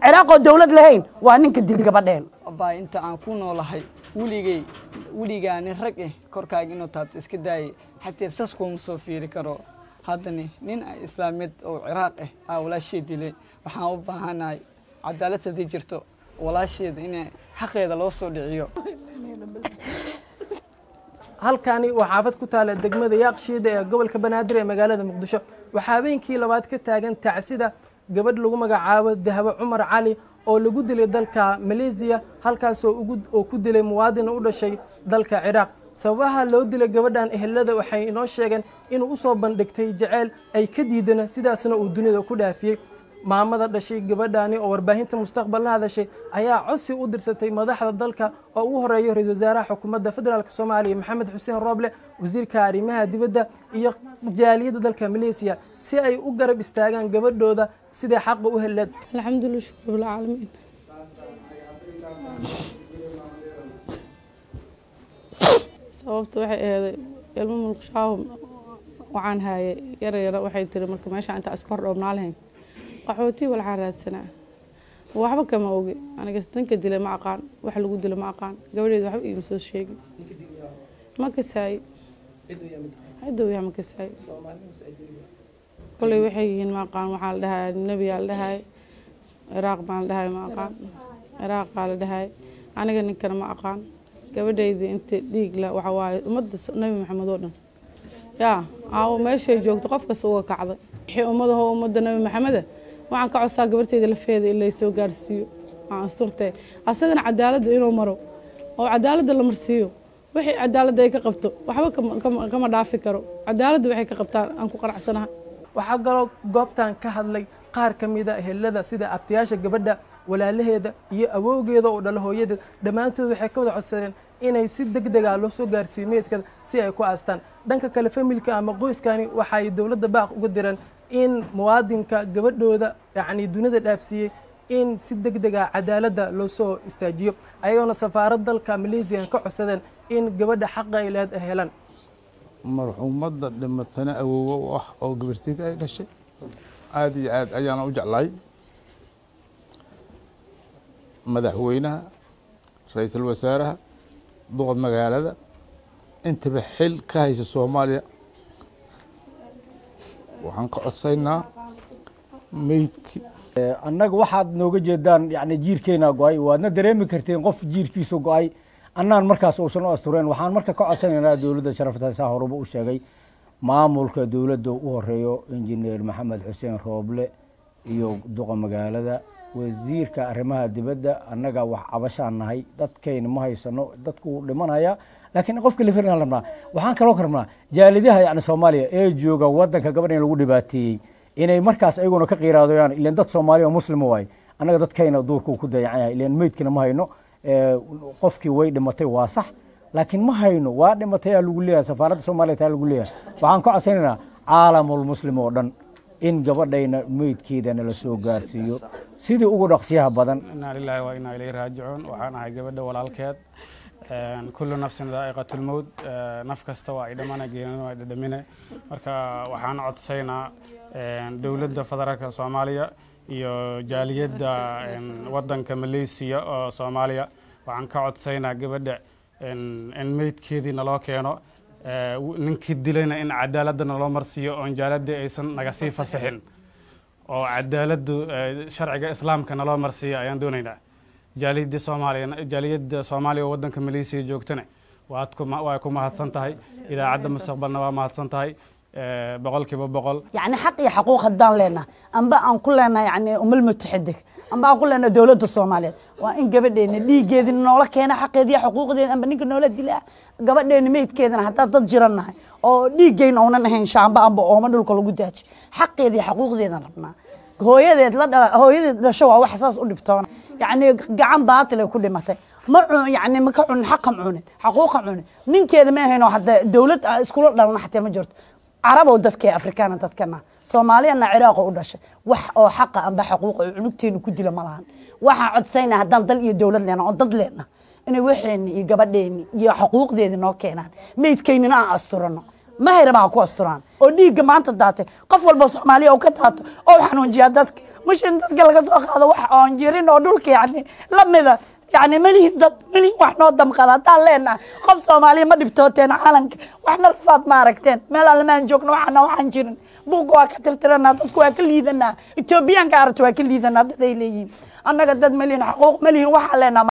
ciraaqoo dowlad lahayn waa ninka dil gabadheen baa inta aan ku noolahay weligay weligaani rag eh korkaaga inuu taabto iska daayay xataa sas kuuma soo fiiri karo. Haddani nin islaamiyad oo ciraaq ah aa walaashee dilay. Waxaan u baahanahay cadaalad haddii jirto walaasheeda in xaqeeda loo soo dhiciyo. Halkani waa xaafad ku taala degmada yaaqshiida ee gobolka banaadir ee magaalada muqdisho. Waxaa habeenkii labaad ka taagan tacsida gabadh lagu magacaabo dahabo cumar cali oo lagu dilay dalka maleesiya halkaasoo oo ku dilay muwaadin u dhashay dalka ciraaq. Sababaha loo dilay gabadhan ehelada waxay inoo sheegeen inuu u soo bandhigtay jaceyl ay ka diidana sidaasna uu dunida ku dhaafiyey. Maamada dhashay gabadhani oo warbaahinta mustaqbal la hadashay ayaa codsi u dirsatay madaxda dalka oo ugu horreeya ra'isul wasaaraha xukuumadda federaalk soomaaliya maxamed xuseen rooble wasiirka arrimaha dibadda iyo jaaliyadda dalka maleesiya si ay u garab istaagaan gabadhooda siday xaqa u heleed alxamdulilah shukr bilcaalamiin sababta waxay aheeday ilmo mulqashaaho waxaan haayay yaryara waxay tiri marka meesha intaa iska hor dhoobnaa lahayn. Qaxootii walxaan raadsanaa waxba kama ogi aniga danka dilay ma aqaan wax lagu dilo ma aqaan. Gabadheeda waxba iima soo sheegin. Ma kasaaye cidow yaha ma kasaaye koley waxay yihiin ma aqaan waxaa la dhahay nebiyaa la dhahay ciraaq baan la dhahay ma aqaan ciraaqaa la dhahay. Aniga ninkana ma aqaan. Gabadheydii inta dhiig la waxa waaye ummadda nebi maxamed oo dhan. Yaa aawo meeshay joogto qof uga kacday. Wixii ummadaho ummadda nebi maxameda waxaan ka codsaa gabarteyda lafeeda in laysoo gaarsiiyo. Aan asturtee asagana cadaaladda inuu maro oo cadaaladda la marsiiyo wixii cadaaladda ay ka qabto waxba kama dhaafi karo. Cadaaladda waxay ka qabtaan aan ku qanacsanaha waxaa kaloo goobtan ka hadlay qaar ka mida ehelada sida abtayaasha gabadha walaalaheeda iyo awowgeeda oo dhalo hooyadeed dhammaantood waxay ka wada codsadeen inay si deg dega loo soo gaarsiiyo meydkada si ay ku aastaan. Dhanka kale familka ama qoyskani waxay dowladda baaq uga direen in muwaadinka gabadhooda yacni dunida dhaafsiiyey in si deg dega cadaaladda loo soo istaajiyo ayagoona safaarad dalka maleesiyan ka codsadeen in gabadha xaqa ay ay helaan marxuumadda dhimatana awoowo u ah oo gabarteyda ay dhashay. Aada iyo aad ayaana u jeclaay madaxweynaha ra'iisul wasaaraha duqa magaalada intaba xil ka haysa soomaaliya. Waxaan ka codsaynaa meydki annaga waxaad nooga jeedaan yani jiirkeena go'ay. Waadna dareemi karteen qof jiirkiisu go'ay annaan markaas uusan u astureen waxaan marka ka codsanaynaa dowladda sharafta saa horuba u sheegay maamulka dowladda u horeeyo injineer maxamed xuseen rooble iyo duqa magaalada. Wasiirka arrimaha dibadda annaga wax cabashaan nahay dadkayna ma haysano dadku dhimanaya laakiin qofka la firinaan rabnaa waxaan kaloo ka rabnaa jaalidaha yani soomaaliya ee jooga wadanka gabadha lagu dhibaateeyey inay markaas ayaguna ka qiiraadoyaan ilan dad soomaaliya oo muslima waaye annaga dadkayna duurka ku dayacan yahay ilan meydkina ma hayno qofkii way dhimatay waa sax. Laakiin ma hayno waa dhimatay aa lagu leeyahay safaaradda soomaaliya taa lagu leeyahay. Waxaan ka codsanaynaa caalamul muslim oo dhan in gabadhayna meydkeedana la gaarsiiyo. Sidii ugu dhaqsiyaha badan. Inaa lilaahi waa inaa raajicuun. Waxaan ahay gabadha walaalkeed. Kullu nafsin daa'iqatulmowd naf kasta waa ay dhamana geerina waa dhadhamine. Marka waxaan codsaynaa dowladda federaalka soomaaliya iyo jaaliyadda wadanka malaysiya oo soomaaliya. Waxaan ka codsaynaa gabadha in meydkeedii naloo keeno ninkii dilayna in cadaaladda naloo marsiiyo oon jaaladii aysan naga sii fasixin oo cadaaladdu sharciga islaamka naloo marsiiya ayaan doonaynaa. Jaaliyadda soomaaliya jaaliyadda soomaaliya oo waddanka maleesiya joogtana waad waa ku mahadsan tahay. Idaacadda mustaqbalna waa mahadsan tahay Eh, boqolkiiba boqol. Yani xaq iyo xaquuq haddaan leenahay. Amba aan ku leenahay yani umal mutaxadig amba aan ku leenahay dowladda soomaaliyeed. Waa in gabadheena dhiiggeedina noola keena xaqeediiyo xaquuqdeena amba ninka noola dilaa. Gabadheena meydkeedana haddaan dad jiran nahay oo dhiiggayna uunan ahayn shaamba amba ooma dhulka lagu daaji. Xaqeediiyo xaquuqdeedan rabnaa. Hooyadeed la hooyadeed dhasho waa wax saas u dhibtoona. Yacni gacan baatilay ku dhimatay. Ma cun yacni ma ka cunin xaqan cunin xaquuqa cunin. Ninkeeda ma ahayn oo hadda dowlad ah, iskula dhalna xataa ma jirto carabow dadka ee afrikaana dadkana. Soomaaliyana ciraaqo u dhashay. Wax oo xaqa amba xaquuqa oo cunugteenu ku dila ma lahan. Waxaan codsayna haddaan dal iyo dowlad leena oo dad leena. Inay waxeenni iyo gabadheeni iyo xuquuqdeedi noo keenaan. Meydkeynina aan asturano. Mahay rabaan ku asturaan. Oo dhiigga maanta daatay. Qof walba soomaaliya oo ka daato. Oo xanuunjiyaa dadka. Mush in dadka laga soo qaado wax oon jirin oo dhulka yacni lamida yacni malihin dad malihin wax noo damqada haddaan leenahay. Qof soomaaliya ma dhibtooteen caalanka waxna rafaad ma aragteen. Meel allamaan joogno waxaana waxaan jirin. Buugga waa ka tirtiranaa dadku waa ka liidanaa. Etoobiyaanka aragta waa ka liidanaa dad ay leeyihiin. Annaga dad malihin xaquuq malihin waxaan leenaha